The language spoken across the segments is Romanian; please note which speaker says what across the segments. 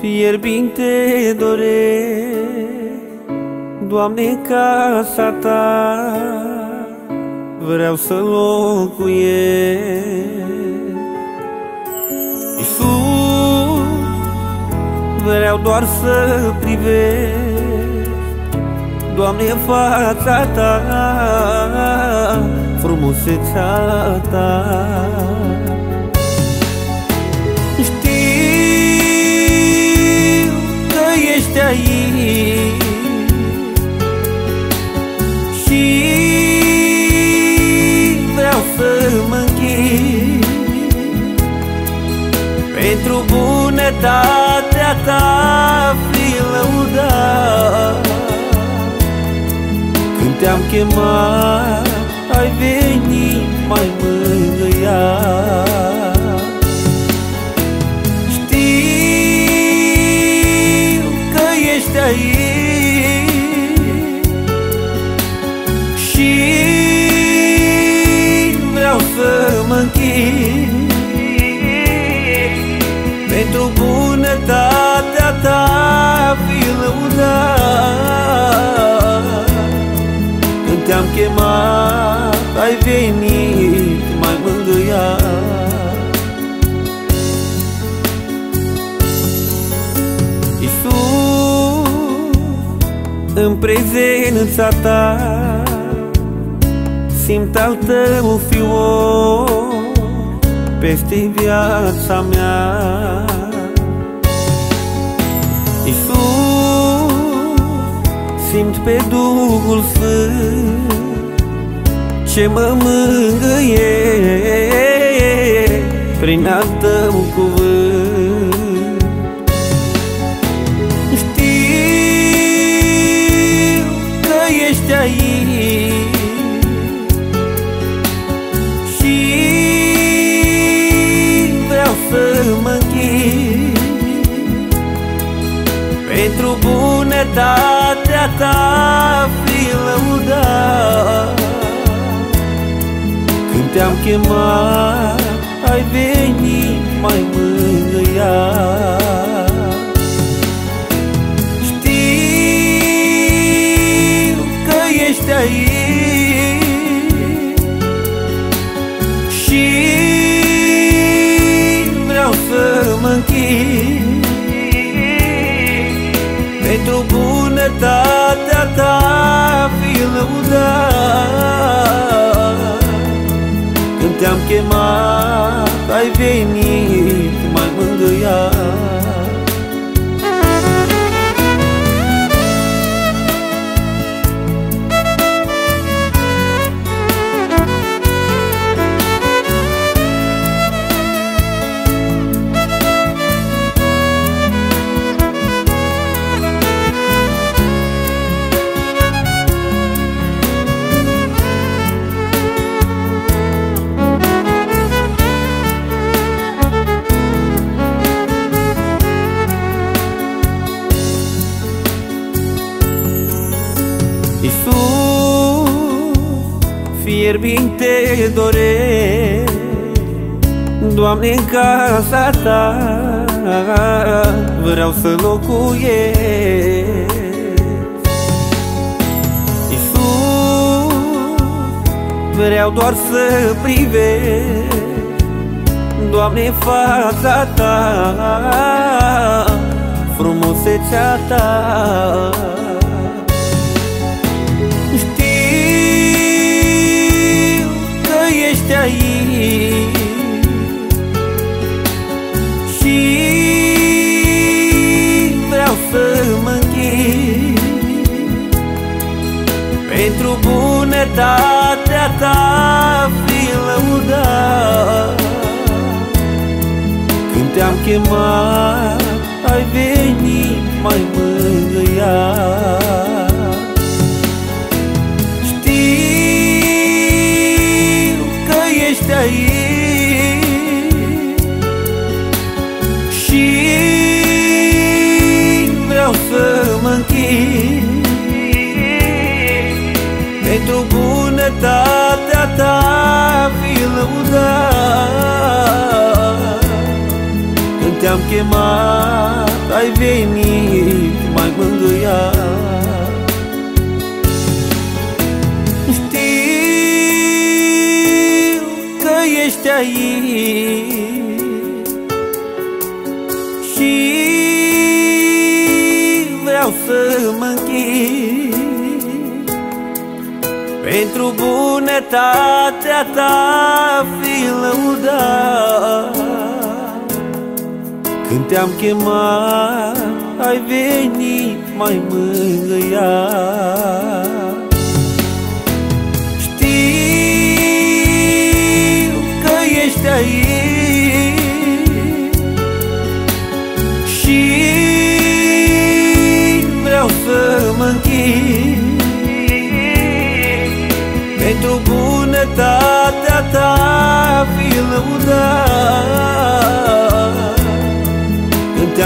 Speaker 1: Fierbinte dore Doamne, casa ta. Vreau să locuiesc. Iisus, vreau doar să privesc. Doamne, fața ta Frumusețea ta. Ești aici Și vreau să mă închid. Pentru bunătatea ta fi lăudat. Când te-am chemat ai venit chemat ai venit mai mângâiat. În prezența ta Simt al tău fior peste viața mea. Iisus, simt pe Duhul Sfânt Ce mă mângâie. Prin al tău cuvânt aici. Și vreau să mă închid. Pentru bunătatea ta fi lăudat te-am chemat ai venit mai mângâiat ești aici Și vreau să mă închid Pentru bunătatea chemat fierbinte dore Doamne, în casa ta vreau să locuiesc. Iisus, vreau doar să privesc Doamne, fața ta, frumusețea ta Pentru bunătatea ta fi lăudat Când te-am chemat ai venit mai mângâiat te-am chemat, ai venit, mai mângâiat. Știu că ești aici Și vreau să mă închid. Pentru bunătatea ta fi lăudat când te-am chemat, ai venit mai mângâiat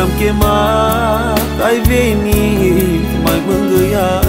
Speaker 1: te-am chemat Ai venit, mai mângâiat.